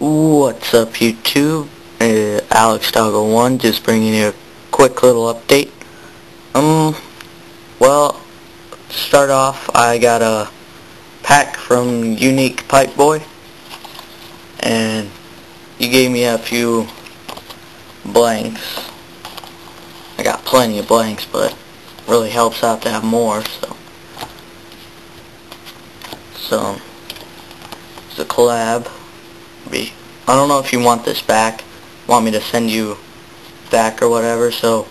What's up YouTube? Uh, Alexdawg01 just bringing you a quick little update. Um, well, start off, I got a pack from UniquePipBoy, and he gave me a few blanks. I got plenty of blanks, but really helps out to have more, so. So, it's a collab. I don't know if you want this back, want me to send you back or whatever, so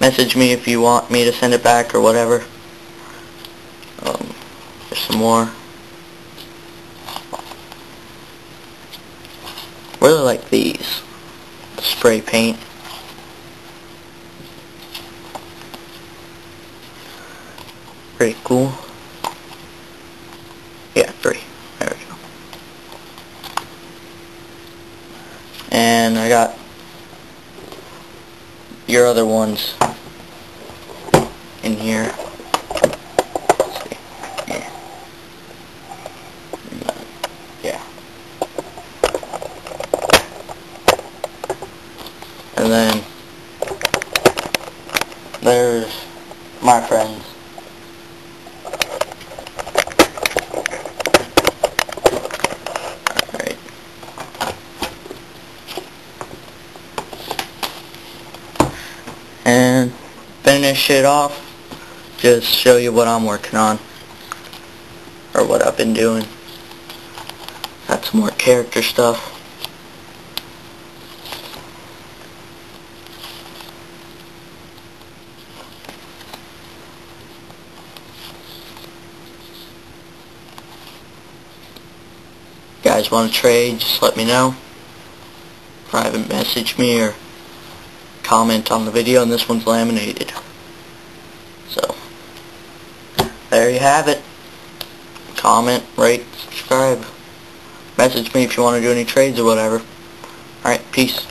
message me if you want me to send it back or whatever. Um, there's some more. Really like these. Spray paint. Pretty cool. Yeah, three. There we go. And I got your other ones in here. Yeah. Yeah. And then there's my friends. Alright. And finish it off, just show you what I'm working on. Or what I've been doing. Got some more character stuff. guys want to trade, just let me know. Private message me or comment on the video, and this one's laminated. So, there you have it. Comment, rate, subscribe. Message me if you want to do any trades or whatever. Alright, peace.